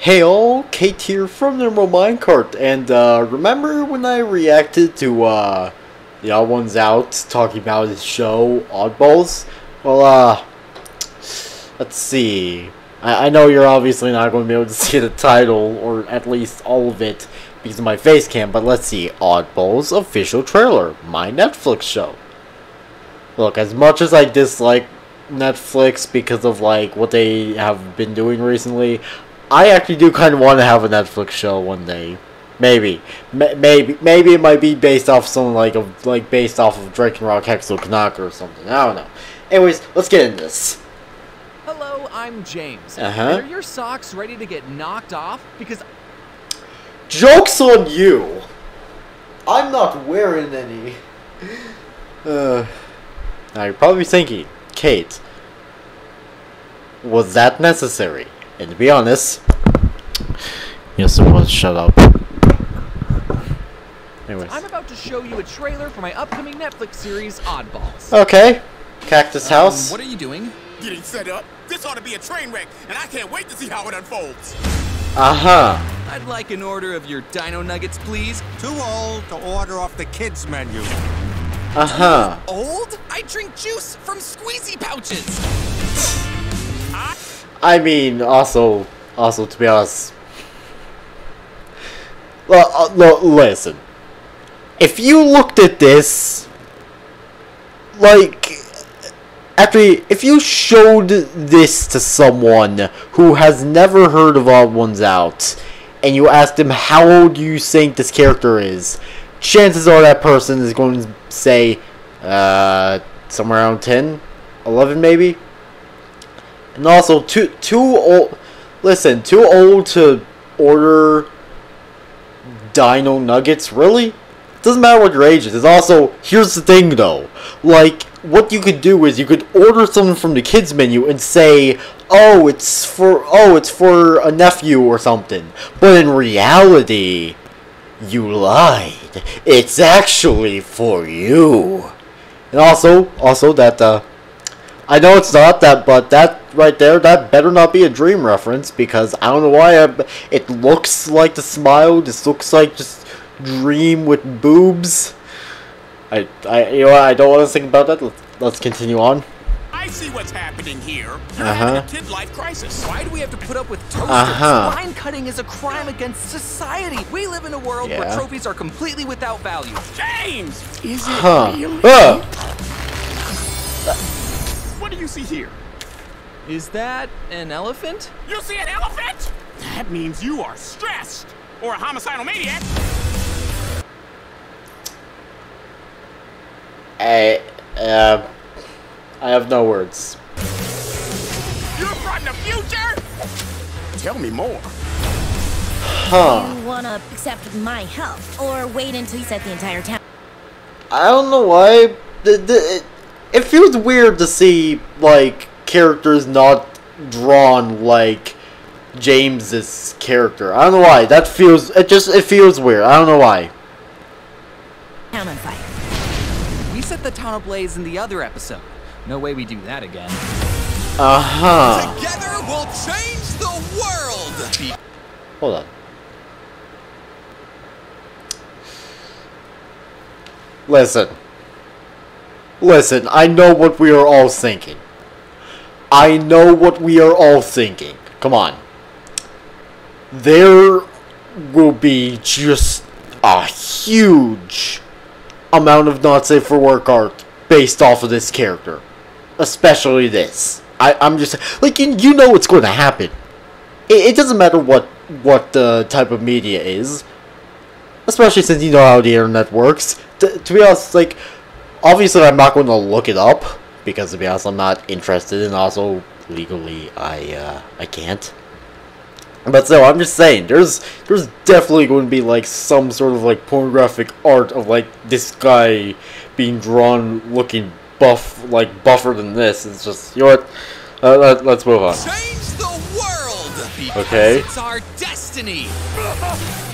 Hey all, Kate here from Numero Minecart, and uh, remember when I reacted to uh, The Odd Ones Out talking about his show, Oddballs? Well, uh, let's see. I, I know you're obviously not going to be able to see the title, or at least all of it, because of my face cam, but let's see. Oddballs official trailer, my Netflix show. Look, as much as I dislike Netflix because of like what they have been doing recently, I actually do kind of want to have a Netflix show one day. Maybe, M maybe, maybe it might be based off something like of like based off of Drake and Rock Hexel or something. I don't know. Anyways, let's get into this. Hello, I'm James. Uh-huh. Are your socks ready to get knocked off? Because Jokes on you. I'm not wearing any. Uh, now you're probably thinking, Kate, was that necessary? And to be honest, you're supposed to Shut up. Anyways, I'm about to show you a trailer for my upcoming Netflix series, Oddballs. okay. Cactus House. Um, what are you doing? Getting set up. This ought to be a train wreck, and I can't wait to see how it unfolds. Uh huh. I'd like an order of your dino nuggets, please. Too old to order off the kids menu. Uh huh. Old? I drink juice from squeezy pouches. I mean, also, also to be honest. Well, uh, listen. If you looked at this, like, actually, if you showed this to someone who has never heard of Odd Ones Out, and you asked them how old you think this character is, chances are that person is going to say, uh, somewhere around 10, 11 maybe. And also, too too old. Listen, too old to order Dino Nuggets. Really? It Doesn't matter what your age is. It's also here's the thing though. Like what you could do is you could order something from the kids menu and say, "Oh, it's for oh, it's for a nephew or something." But in reality, you lied. It's actually for you. And also, also that uh I know it's not that, but that right there, that better not be a Dream reference because I don't know why I, it looks like the smile. This looks like just Dream with boobs. I, I, you know, I don't want to think about that. Let's, let's continue on. I see what's happening here. You're Uh-huh. having a kid life crisis. Why do we have to put up with toasters? Uh-huh. Line cutting is a crime against society. We live in a world Yeah. where trophies are completely without value. James! Is it Huh? Uh, What do you see here? Is that an elephant? You see an elephant? That means you are stressed. Or a homicidal maniac. I, uh, I have no words. You're from the future? Tell me more. Huh? You wanna accept my help, or wait until you set the entire town? I don't know why. The, the, it, it feels weird to see like characters not drawn like James's character. I don't know why. That feels it just it feels weird. I don't know why. Town on fire. We set the town ablaze in the other episode. No way we do that again. Uh huh. Together we'll change the world. Hold on. Listen. Listen, I know what we are all thinking. I know what we are all thinking. Come on. There will be just a huge amount of not safe for work art based off of this character. Especially this. I, I'm just like you, you know what's going to happen it, it doesn't matter what what the type of media is, especially since you know how the internet works. T- to be honest, like obviously I'm not going to look it up because to be honest I'm not interested, and also legally I uh, I can't. But so I'm just saying, there's there's definitely going to be like some sort of like pornographic art of like this guy being drawn looking buff, like buffer than this. It's just you know what. Uh, let, let's move on. Change the world. Because Okay. It's our destiny.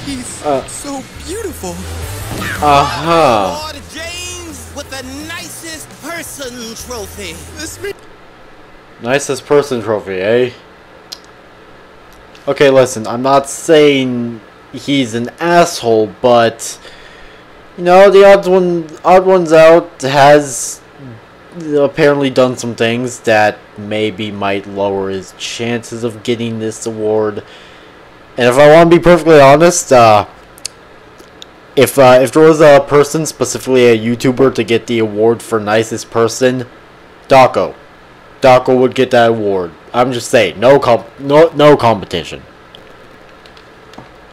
He's Uh. so beautiful. Uh huh. Lord James with the nicest person trophy. This means Nicest person trophy, eh? Okay, listen, I'm not saying he's an asshole, but you know, the odd one, odd ones out has apparently done some things that maybe might lower his chances of getting this award. And if I want to be perfectly honest, uh, if uh, if there was a person, specifically a YouTuber, to get the award for nicest person, Dawko. Dawko would get that award. I'm just saying, no comp no no competition.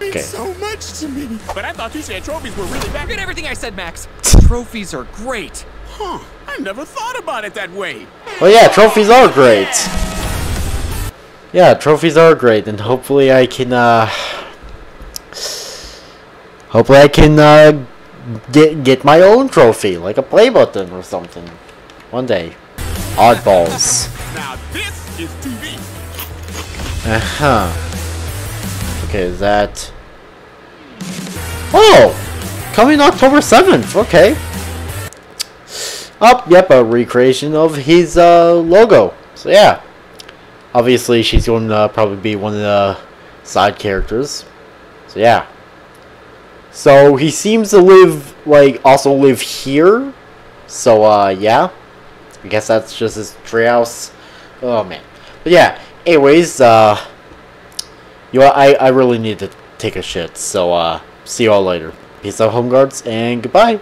Okay. so much to me. But I thought you said trophies were really bad. Forget everything I said, Max. Trophies are great. Huh. I never thought about it that way. Well, yeah, trophies are great. Yeah, trophies are great, and hopefully I can, uh... Hopefully I can, uh, get, get my own trophy, like a play button or something. One day. Oddballs. Now this is TV. Uh-huh. Okay, is that... Oh! Coming October 7th, okay. Oh, yep, a recreation of his uh, logo. So yeah. Obviously, she's going to probably be one of the side characters. So yeah. So he seems to live, like, also live here. So, uh, yeah. I guess that's just his treehouse. Oh, man. But yeah, anyways, uh, you know, I, I really need to take a shit. So, uh, see you all later. Peace out, home guards, and goodbye.